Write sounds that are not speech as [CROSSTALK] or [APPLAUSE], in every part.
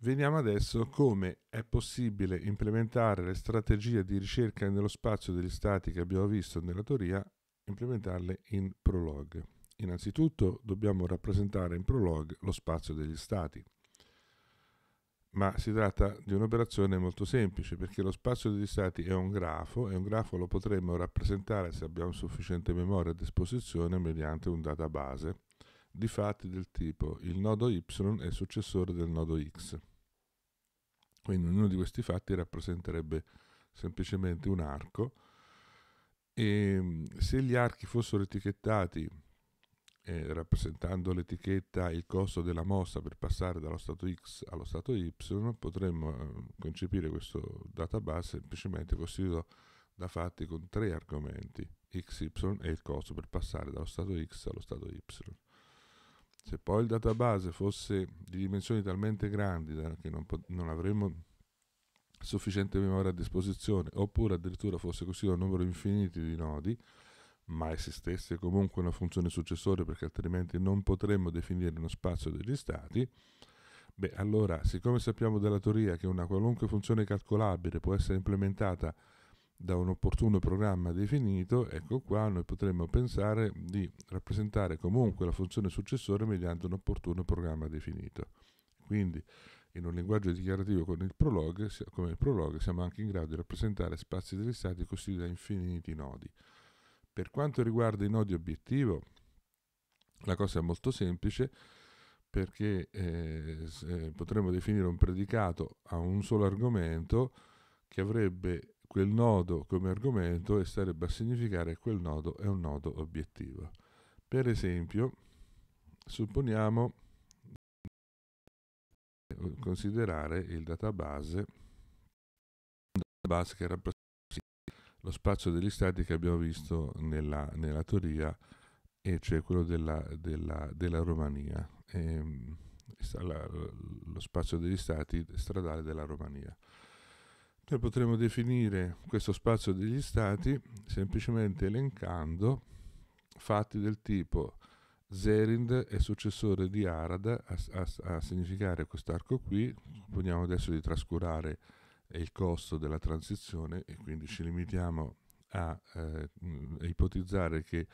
Vediamo adesso come è possibile implementare le strategie di ricerca nello spazio degli stati che abbiamo visto nella teoria, implementarle in Prolog. Innanzitutto dobbiamo rappresentare in Prolog lo spazio degli stati, ma si tratta di un'operazione molto semplice perché lo spazio degli stati è un grafo e un grafo lo potremmo rappresentare se abbiamo sufficiente memoria a disposizione mediante un database di fatti del tipo il nodo y è successore del nodo x. Quindi ognuno di questi fatti rappresenterebbe semplicemente un arco e se gli archi fossero etichettati eh, rappresentando l'etichetta il costo della mossa per passare dallo stato X allo stato Y, potremmo eh, concepire questo database semplicemente costituito da fatti con tre argomenti, x, y e il costo per passare dallo stato X allo stato Y. Se poi il database fosse di dimensioni talmente grandi che non, non avremmo sufficiente memoria a disposizione, oppure addirittura fosse costituito un numero infinito di nodi, ma esistesse comunque una funzione successore perché altrimenti non potremmo definire uno spazio degli stati, beh allora siccome sappiamo dalla teoria che una qualunque funzione calcolabile può essere implementata da un opportuno programma definito, ecco qua noi potremmo pensare di rappresentare comunque la funzione successore mediante un opportuno programma definito. Quindi in un linguaggio dichiarativo il prolog, come il prolog siamo anche in grado di rappresentare spazi degli stati costituiti da infiniti nodi. Per quanto riguarda i nodi obiettivo, la cosa è molto semplice perché eh, eh, potremmo definire un predicato a un solo argomento che avrebbe quel nodo come argomento e starebbe a significare che quel nodo è un nodo obiettivo. Per esempio, supponiamo considerare il database, database che rappresenta lo spazio degli stati che abbiamo visto nella, nella teoria e cioè quello della, della, della Romania, e, ehm, la, lo spazio degli stati stradali della Romania. Noi potremmo definire questo spazio degli stati semplicemente elencando fatti del tipo Zerind è successore di Arad a, a, a significare quest'arco qui, supponiamo adesso di trascurare il costo della transizione e quindi ci limitiamo a, eh, ipotizzare che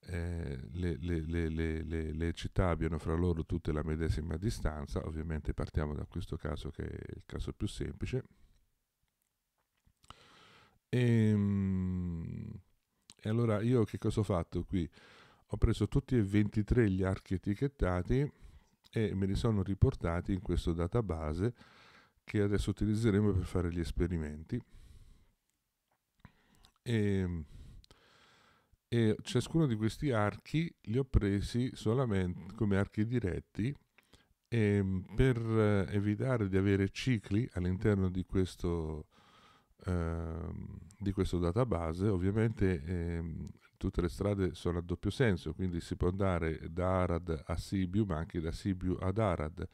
eh, le, le, le, le, città abbiano fra loro tutte la medesima distanza, ovviamente partiamo da questo caso che è il caso più semplice, e, ehm, e allora io che cosa ho fatto qui? Ho preso tutti e 23 gli archi etichettati e me li sono riportati in questo database che adesso utilizzeremo per fare gli esperimenti. E, ehm, e ciascuno di questi archi li ho presi solamente come archi diretti e ehm, per evitare di avere cicli all'interno di questo di questo database, ovviamente ehm, tutte le strade sono a doppio senso, quindi si può andare da Arad a Sibiu, ma anche da Sibiu ad Arad.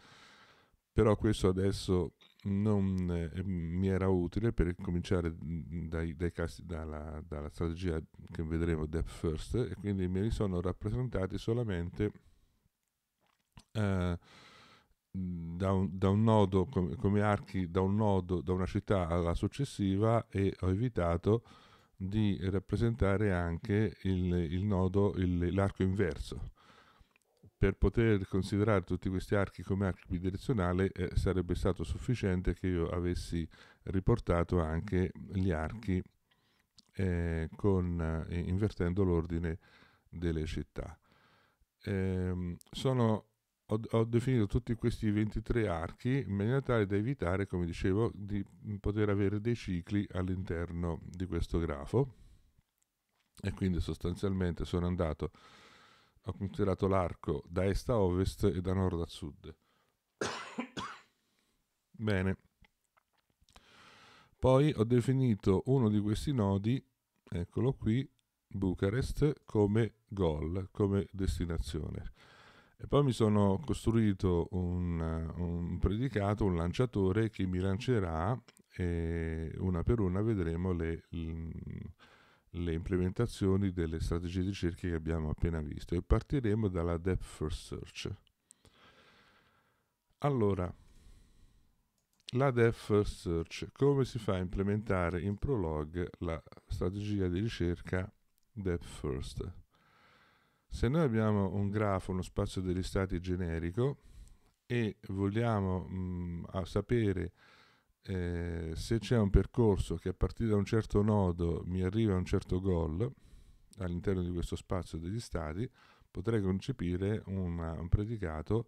Però questo adesso non eh, mi era utile per cominciare dai, dai casi, dalla, dalla, strategia che vedremo depth first e quindi me li sono rappresentati solamente eh, da un, da un nodo come, come, archi da un nodo da una città alla successiva e ho evitato di rappresentare anche il, il nodo, il, l'arco inverso. Per poter considerare tutti questi archi come archi bidirezionali eh, sarebbe stato sufficiente che io avessi riportato anche gli archi eh, con, eh, invertendo l'ordine delle città. Eh, sono ho, definito tutti questi 23 archi in maniera tale da evitare, come dicevo, di poter avere dei cicli all'interno di questo grafo e quindi sostanzialmente sono andato, ho considerato l'arco da est a ovest e da nord a sud. Bene. Poi ho definito uno di questi nodi, eccolo qui, Bucarest, come goal, come destinazione e poi mi sono costruito un, un predicato, un lanciatore che mi lancerà e una per una vedremo le, le implementazioni delle strategie di ricerca che abbiamo appena visto e partiremo dalla depth first search. Allora, la Depth First Search. Come si fa a implementare in Prolog la strategia di ricerca Depth First? Se noi abbiamo un grafo, uno spazio degli stati generico e vogliamo mh, sapere eh, se c'è un percorso che a partire da un certo nodo mi arriva a un certo goal all'interno di questo spazio degli stati, potrei concepire una, un predicato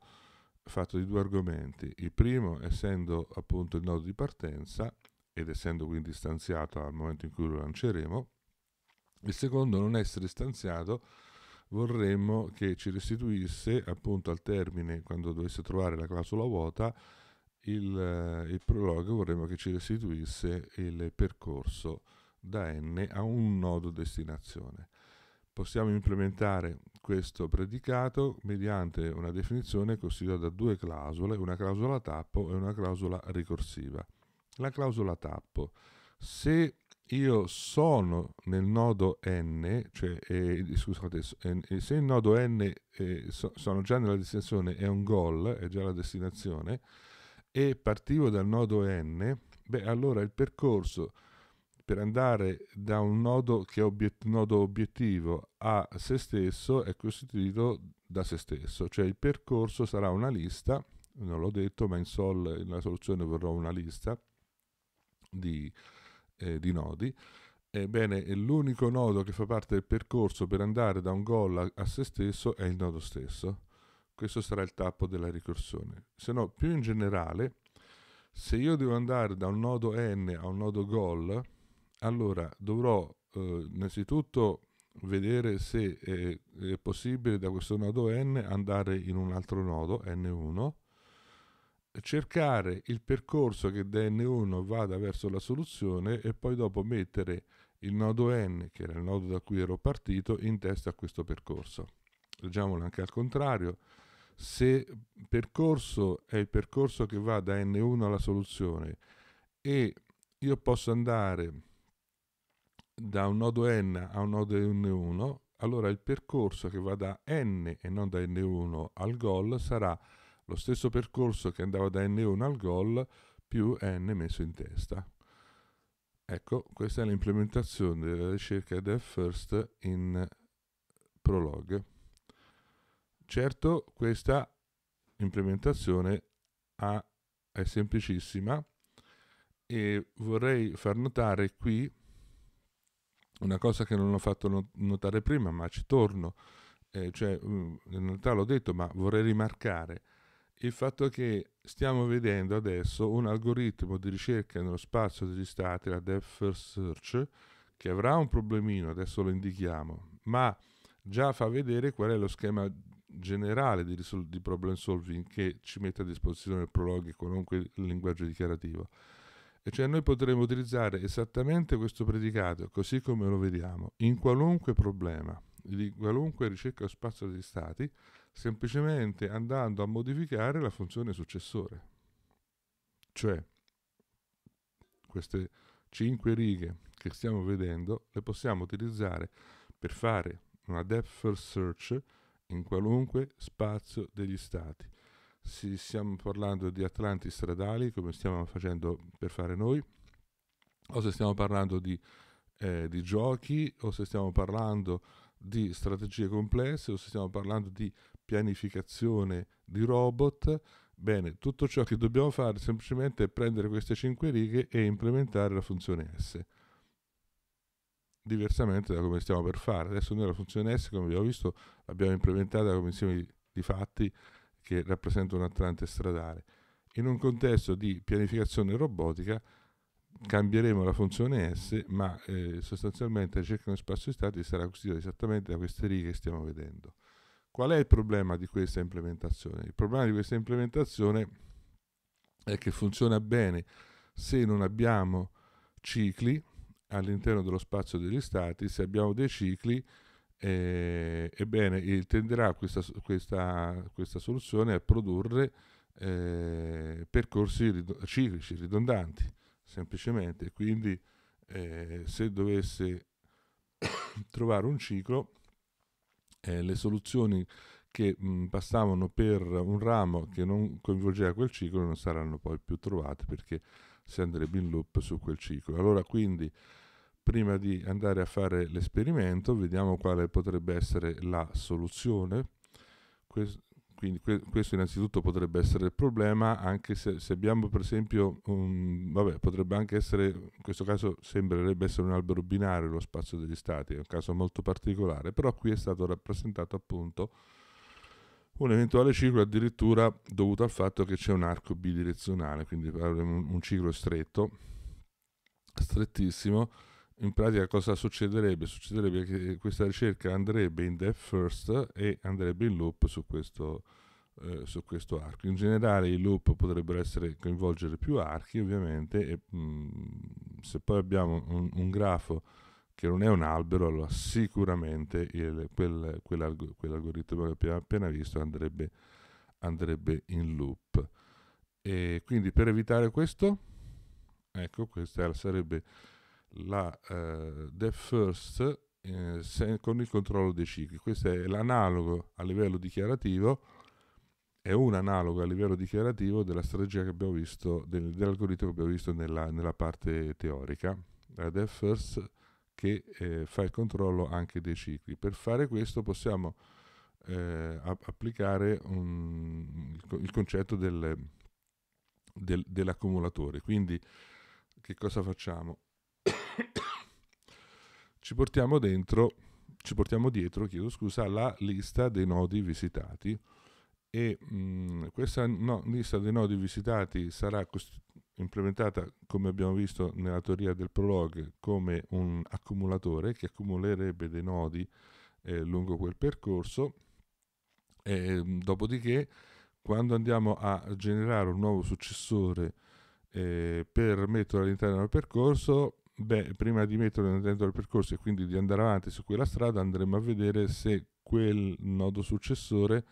fatto di due argomenti. Il primo essendo appunto il nodo di partenza ed essendo quindi stanziato al momento in cui lo lanceremo, il secondo non essere stanziato vorremmo che ci restituisse appunto al termine quando dovesse trovare la clausola vuota il, eh, il prologo vorremmo che ci restituisse il percorso da n a un nodo destinazione. Possiamo implementare questo predicato mediante una definizione costituita da due clausole, una clausola tappo e una clausola ricorsiva. La clausola tappo, se io sono nel nodo n, cioè eh, scusate, se il nodo n eh, so, sono già nella destinazione è un goal, è già la destinazione, e partivo dal nodo n, beh allora il percorso per andare da un nodo che è obiet- nodo obiettivo a se stesso è costituito da se stesso, cioè il percorso sarà una lista, non l'ho detto, ma in Sol nella soluzione vorrò una lista di, eh, di nodi. Ebbene, l'unico nodo che fa parte del percorso per andare da un goal a, a se stesso è il nodo stesso questo sarà il tappo della ricorsione. Se no, più in generale, se io devo andare da un nodo n a un nodo goal, allora dovrò eh, innanzitutto vedere se è, è, possibile da questo nodo n andare in un altro nodo, n1, cercare il percorso che da n1 vada verso la soluzione e poi dopo mettere il nodo n, che era il nodo da cui ero partito, in testa a questo percorso. Leggiamolo anche al contrario se percorso è il percorso che va da N1 alla soluzione e io posso andare da un nodo N a un nodo N1, allora il percorso che va da N e non da N1 al goal sarà lo stesso percorso che andava da N1 al goal più N messo in testa. Ecco, questa è l'implementazione della ricerca del first in Prolog. Certo, questa implementazione ha, è semplicissima e vorrei far notare qui una cosa che non ho fatto notare prima, ma ci torno, eh, cioè mm, in realtà l'ho detto, ma vorrei rimarcare il fatto che stiamo vedendo adesso un algoritmo di ricerca nello spazio degli stati, la Depth First Search, che avrà un problemino, adesso lo indichiamo, ma già fa vedere qual è lo schema generale di, risol- di, problem solving che ci mette a disposizione il prolog e qualunque linguaggio dichiarativo. E cioè noi potremo utilizzare esattamente questo predicato, così come lo vediamo, in qualunque problema, di qualunque ricerca o spazio degli stati, semplicemente andando a modificare la funzione successore. Cioè, queste cinque righe che stiamo vedendo le possiamo utilizzare per fare una depth first search in qualunque spazio degli stati. Se stiamo parlando di atlanti stradali, come stiamo facendo per fare noi, o se stiamo parlando di, eh, di giochi, o se stiamo parlando di strategie complesse, o se stiamo parlando di pianificazione di robot, bene, tutto ciò che dobbiamo fare semplicemente è prendere queste cinque righe e implementare la funzione S diversamente da come stiamo per fare. Adesso noi la funzione S, come abbiamo visto, l'abbiamo implementata come insieme di fatti che rappresenta un Atlante stradale. In un contesto di pianificazione robotica cambieremo la funzione S, ma eh, sostanzialmente la ricerca nello spazio di stati sarà costituita esattamente da queste righe che stiamo vedendo. Qual è il problema di questa implementazione? Il problema di questa implementazione è che funziona bene se non abbiamo cicli all'interno dello spazio degli stati, se abbiamo dei cicli, eh, ebbene tenderà questa, questa, questa, soluzione a produrre eh, percorsi rid- ciclici, ridondanti, semplicemente. Quindi eh, se dovesse [COUGHS] trovare un ciclo, eh, le soluzioni che mh, passavano per un ramo che non coinvolgeva quel ciclo non saranno poi più trovate perché si andrebbe in loop su quel ciclo. Allora quindi prima di andare a fare l'esperimento vediamo quale potrebbe essere la soluzione. Questo, quindi questo innanzitutto potrebbe essere il problema, anche se, se abbiamo per esempio, un, vabbè, potrebbe anche essere, in questo caso sembrerebbe essere un albero binario lo spazio degli stati, è un caso molto particolare, però qui è stato rappresentato appunto un eventuale ciclo addirittura dovuto al fatto che c'è un arco bidirezionale, quindi avremo un, un ciclo stretto, strettissimo. In pratica cosa succederebbe? Succederebbe che questa ricerca andrebbe in depth first e andrebbe in loop su questo, eh, su questo arco. In generale i loop potrebbero essere coinvolgere più archi ovviamente e mh, mm, se poi abbiamo un, un grafo che non è un albero, allora sicuramente il, quel, quell'alg- quell'algoritmo che abbiamo appena visto andrebbe, andrebbe in loop. E quindi per evitare questo, ecco, questa sarebbe la uh, depth first eh, se, con il controllo dei cicli. Questo è l'analogo a livello dichiarativo, è un analogo a livello dichiarativo della strategia che abbiamo visto, del, dell'algoritmo che abbiamo visto nella, nella parte teorica. La depth first che eh, fa il controllo anche dei cicli. Per fare questo possiamo eh, applicare un, il, il, concetto del, del, dell'accumulatore. Quindi che cosa facciamo? Ci portiamo dentro, ci portiamo dietro, chiedo scusa, la lista dei nodi visitati e mh, mm, questa no, lista dei nodi visitati sarà costituita implementata, come abbiamo visto nella teoria del prologue, come un accumulatore che accumulerebbe dei nodi eh, lungo quel percorso. E, dopodiché, quando andiamo a generare un nuovo successore eh, per metterlo all'interno del percorso, beh, prima di metterlo all'interno del percorso e quindi di andare avanti su quella strada, andremo a vedere se quel nodo successore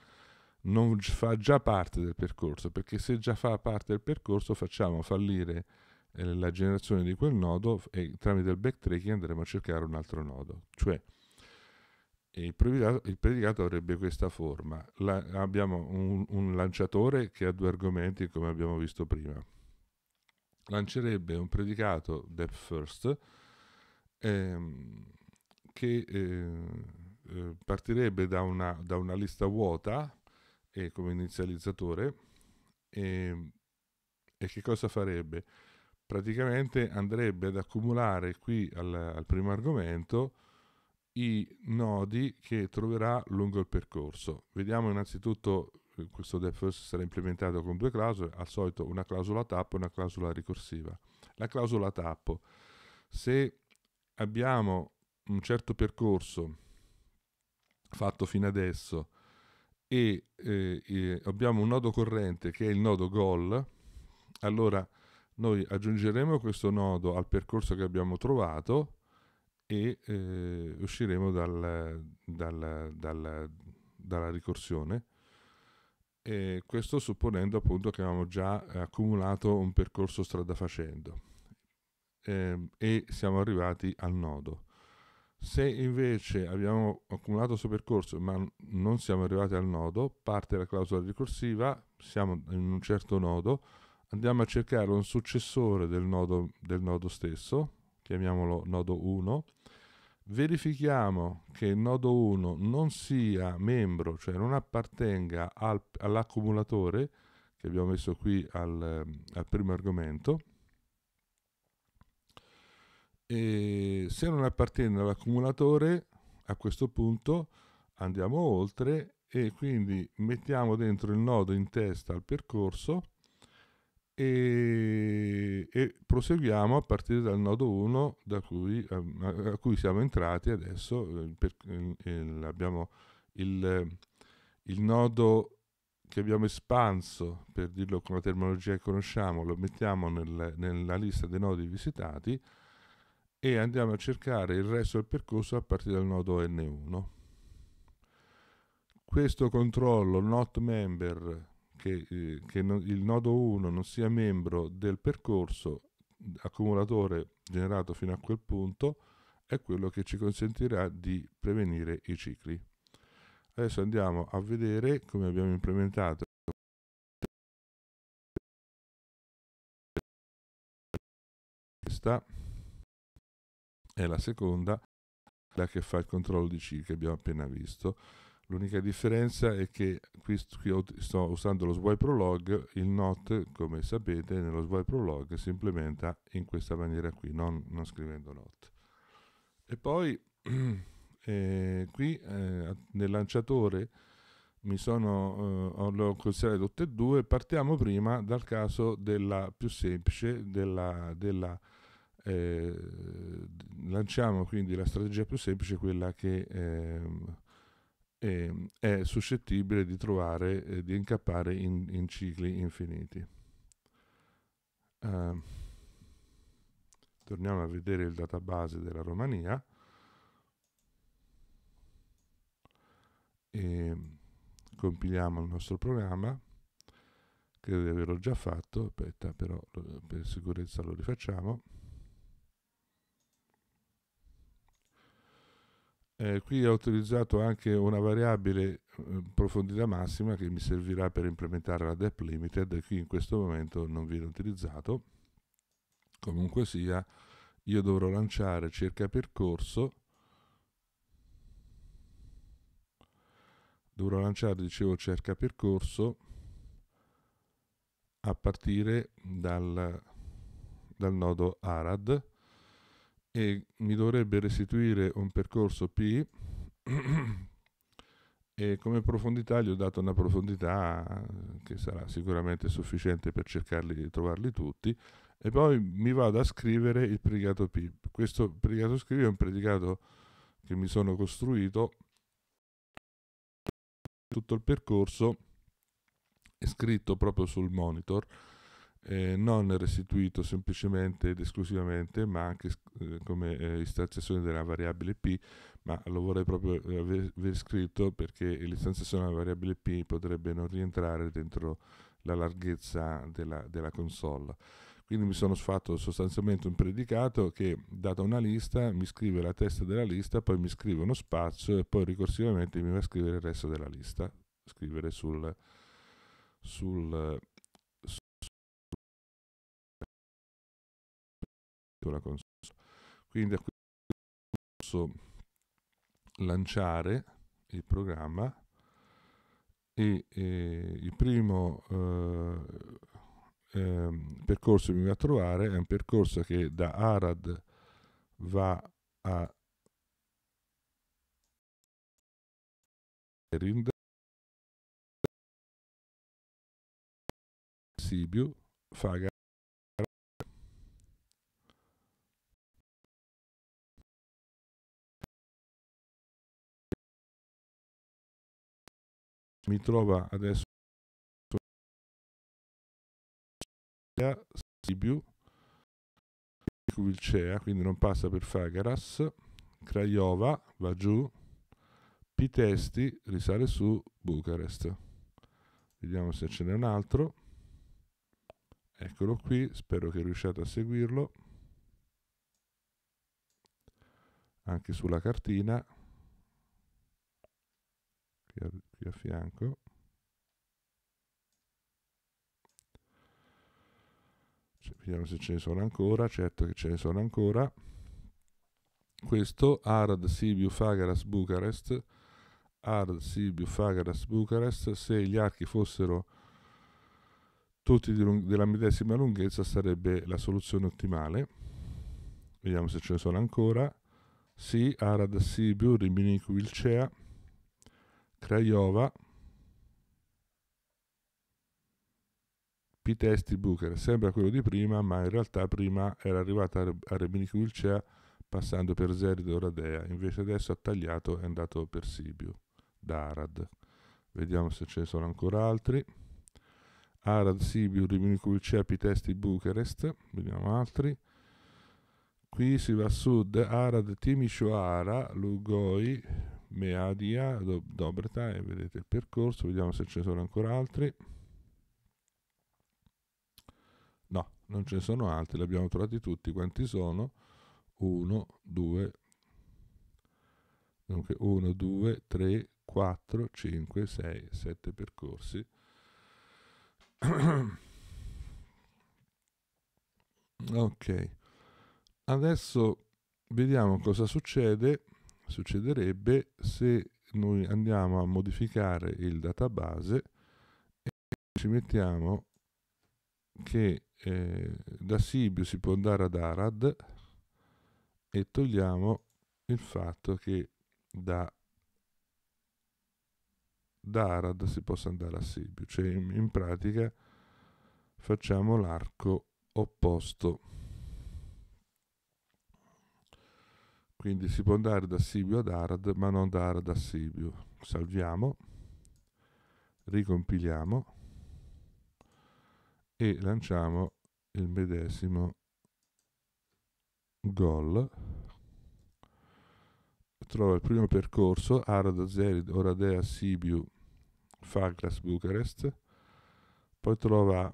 non fa già parte del percorso, perché se già fa parte del percorso facciamo fallire eh, la generazione di quel nodo e tramite il backtracking andremo a cercare un altro nodo. Cioè il predicato, il predicato avrebbe questa forma. La, abbiamo un, un, lanciatore che ha due argomenti come abbiamo visto prima. Lancerebbe un predicato depth first ehm, che eh, eh, partirebbe da una, da una lista vuota e come inizializzatore e, e, che cosa farebbe? Praticamente andrebbe ad accumulare qui al, al primo argomento i nodi che troverà lungo il percorso. Vediamo innanzitutto questo depth sarà implementato con due clausole, al solito una clausola tappo e una clausola ricorsiva. La clausola tappo, se abbiamo un certo percorso fatto fino adesso e eh, eh, abbiamo un nodo corrente che è il nodo goal, allora noi aggiungeremo questo nodo al percorso che abbiamo trovato e eh, usciremo dal, dal, dal, dalla ricorsione. E questo supponendo appunto che abbiamo già accumulato un percorso strada facendo eh, e siamo arrivati al nodo. Se invece abbiamo accumulato questo percorso ma non siamo arrivati al nodo, parte la clausola ricorsiva, siamo in un certo nodo, andiamo a cercare un successore del nodo, del nodo stesso, chiamiamolo nodo 1, verifichiamo che il nodo 1 non sia membro, cioè non appartenga al, all'accumulatore che abbiamo messo qui al, al primo argomento, e se non appartiene all'accumulatore a questo punto andiamo oltre e quindi mettiamo dentro il nodo in testa al percorso e, e proseguiamo a partire dal nodo 1 da cui, a, a cui siamo entrati adesso eh, per, il, il, abbiamo il, il nodo che abbiamo espanso, per dirlo con la terminologia che conosciamo, lo mettiamo nel, nella lista dei nodi visitati e andiamo a cercare il resto del percorso a partire dal nodo N1. Questo controllo not member, che, eh, che no, il nodo 1 non sia membro del percorso accumulatore generato fino a quel punto, è quello che ci consentirà di prevenire i cicli. adesso andiamo a vedere come abbiamo implementato questa è la seconda che fa il controllo di C che abbiamo appena visto l'unica differenza è che qui, sto usando lo swipe prolog il not come sapete nello swipe prolog si implementa in questa maniera qui non, non scrivendo not. E poi [CLEARS THROAT] eh, qui eh, nel lanciatore mi sono, eh, ho considerate tutte e due, partiamo prima dal caso della più semplice, della, della eh, lanciamo quindi la strategia più semplice, quella che ehm, è, suscettibile di trovare, eh, di incappare in, in cicli infiniti. Uh, torniamo a vedere il database della Romania. E compiliamo il nostro programma credo di averlo già fatto aspetta però per sicurezza lo rifacciamo eh, qui ho utilizzato anche una variabile eh, profondità massima che mi servirà per implementare la depth limited qui in questo momento non viene utilizzato. Comunque sia io dovrò lanciare cerca percorso. Dovrò lanciare, dicevo, cerca percorso a partire dal, dal nodo arad e mi dovrebbe restituire un percorso P. [CLEARS THROAT] E come profondità gli ho dato una profondità che sarà sicuramente sufficiente per cercarli di trovarli tutti. E poi mi vado a scrivere il predicato P. Questo predicato scrivi è un predicato che mi sono costruito. Tutto il percorso è scritto proprio sul monitor, eh, non restituito semplicemente ed esclusivamente, ma anche eh, come eh, istanziazione della variabile p, ma lo vorrei proprio aver, aver scritto perché l'istanziazione della variabile p potrebbe non rientrare dentro la larghezza della, della console. Quindi mi sono fatto sostanzialmente un predicato che, data una lista, mi scrive la testa della lista, poi mi scrive uno spazio e poi ricorsivamente mi va a scrivere il resto della lista. Scrivere sul, sul, sulla console. Quindi a questo posso lanciare il programma e eh, il primo eh, ehm, percorso che mi va a trovare è un percorso che da Arad va a Rind Sibiu Faga mi trova adesso Sibiu, Vilcea, quindi non passa per Fagaras, Craiova va giù, Pitesti risale su Bucarest. Vediamo se ce n'è un altro. Eccolo qui, spero che riusciate a seguirlo. Anche sulla cartina, qui a, qui a fianco. vediamo se ce ne sono ancora, certo che ce ne sono ancora. Questo Arad Sibiu Fagaras Bucarest, Arad Sibiu Fagaras Bucarest, se gli archi fossero tutti della medesima lunghezza sarebbe la soluzione ottimale. Vediamo se ce ne sono ancora. Sì, Arad Sibiu, Riminicu Vilcea, Craiova, Pitesti Booker sembra quello di prima, ma in realtà prima era arrivata a Rebinico Vilcea passando per Zerido Oradea, invece adesso ha tagliato e è andato per Sibiu, da Arad. Vediamo se ce ne sono ancora altri. Arad, Sibiu, Riminico Vilcea, Pitesti, Bucarest, vediamo altri. Qui si va a sud, Arad, Timișoara, Lugoi, Meadia, Dobreta e vedete il percorso, vediamo se ce ne sono ancora altri. non ce ne sono altri, li abbiamo trovati tutti, quanti sono? 1, 2, dunque 1, 2, 3, 4, 5, 6, 7 percorsi. [CLEARS THROAT] ok, adesso vediamo cosa succede, succederebbe se noi andiamo a modificare il database e ci mettiamo che eh, da Sibiu si può andare ad Arad e togliamo il fatto che da, da Arad si possa andare a Sibiu, cioè in, in pratica facciamo l'arco opposto. Quindi si può andare da Sibiu ad Arad, ma non da Arad a Sibiu. Salviamo, ricompiliamo e lanciamo il medesimo goal trova il primo percorso Arad Zerid Oradea Sibiu Faglas Bucarest. Poi trova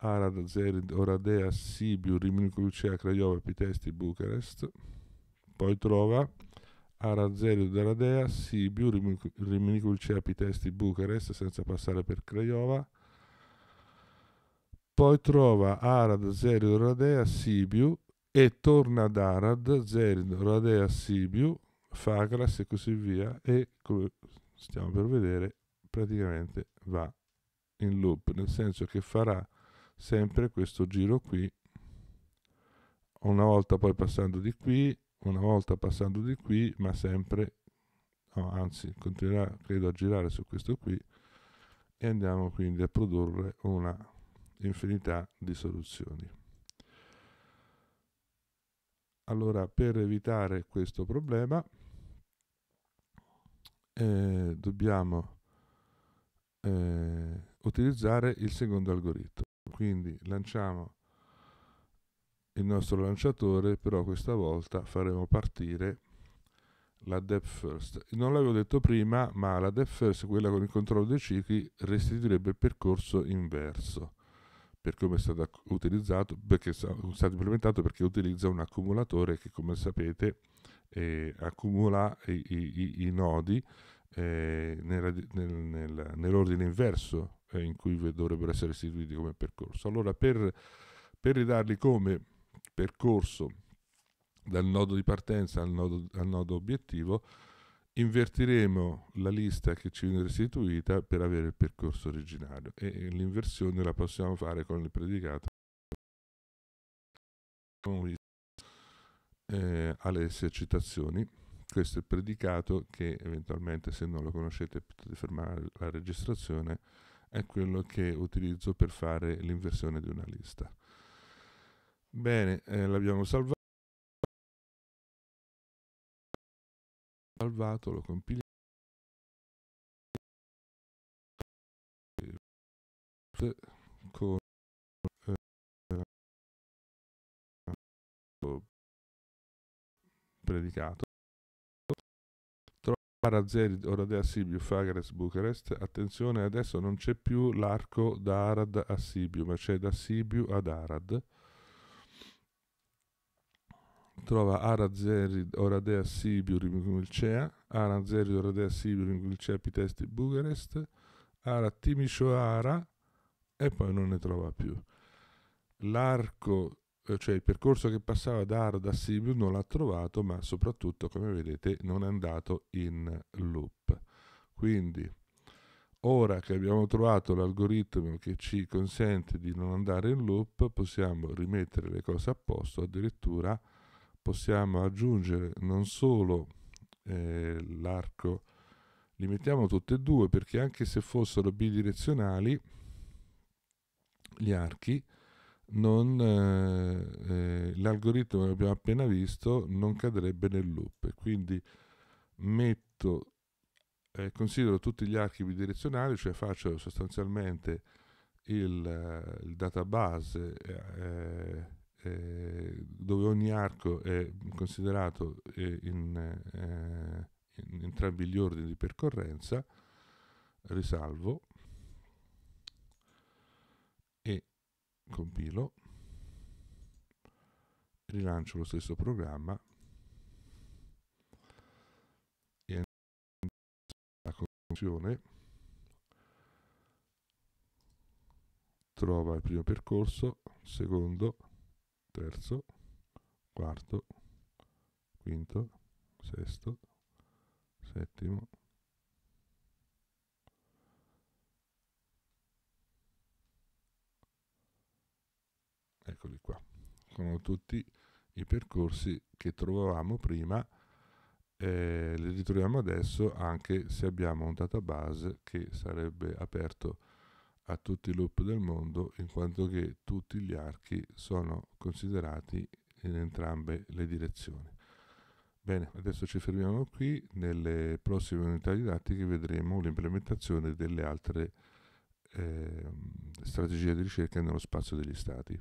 Arad Zerid Oradea Sibiu Rimini Craiova Pitesti Bucarest poi trova Arad Zerid Oradea Sibiu Rimini Pitesti Bucarest senza passare per Craiova. Poi trova Arad Zerid Oradea Sibiu e torna ad Arad, Zerid, Oradea, Sibiu Fagras e così via e come stiamo per vedere praticamente va in loop nel senso che farà sempre questo giro qui una volta poi passando di qui una volta passando di qui ma sempre no, anzi continuerà credo a girare su questo qui e andiamo quindi a produrre una infinità di soluzioni allora per evitare questo problema eh, dobbiamo eh, utilizzare il secondo algoritmo. Quindi lanciamo il nostro lanciatore, però questa volta faremo partire la depth first. Non l'avevo detto prima, ma la depth first, quella con il controllo dei cicli, restituirebbe il percorso inverso per come è stato utilizzato, perché è stato implementato perché utilizza un accumulatore che come sapete eh, accumula i, i, i nodi eh, nella, nel, nel, nell'ordine inverso eh, in cui dovrebbero essere istituiti come percorso. Allora per, per ridarli come percorso dal nodo di partenza al nodo, al nodo obiettivo, invertiremo la lista che ci viene restituita per avere il percorso originario e l'inversione la possiamo fare con il predicato eh, alle esercitazioni. Questo è il predicato che eventualmente se non lo conoscete potete fermare la registrazione, è quello che utilizzo per fare l'inversione di una lista. Bene, eh, l'abbiamo salvato. Salvato, lo compiliamo. con predicato trovare Zerid Oradea Sibiu Fagares Bucarest attenzione adesso non c'è più l'arco da Arad a Sibiu ma c'è da Sibiu ad Arad trova Arad Zerid Oradea Sibiu Rimilcea Arad Zerid Oradea Sibiu Rimilcea Pitesti Bucarest Arad Timishoara e poi non ne trova più l'arco eh, cioè il percorso che passava da Arda a Sibiu non l'ha trovato, ma soprattutto, come vedete, non è andato in loop. Quindi, ora che abbiamo trovato l'algoritmo che ci consente di non andare in loop, possiamo rimettere le cose a posto, addirittura possiamo aggiungere non solo eh, l'arco, li mettiamo tutti e due perché anche se fossero bidirezionali, gli archi, non, eh, eh, l'algoritmo che abbiamo appena visto non cadrebbe nel loop. Quindi metto, eh, considero tutti gli archi bidirezionali, cioè faccio sostanzialmente il, il database eh, eh, dove ogni arco è considerato in, in, in entrambi gli ordini di percorrenza, risalvo compilo, rilancio lo stesso programma. Funzione trova il primo percorso, secondo, terzo, quarto, quinto, sesto, settimo, eccoli qua. Sono tutti i percorsi che trovavamo prima eh, li ritroviamo adesso anche se abbiamo un database che sarebbe aperto a tutti i loop del mondo in quanto che tutti gli archi sono considerati in entrambe le direzioni. Bene, adesso ci fermiamo qui, nelle prossime unità didattiche vedremo l'implementazione delle altre eh, strategie di ricerca nello spazio degli stati.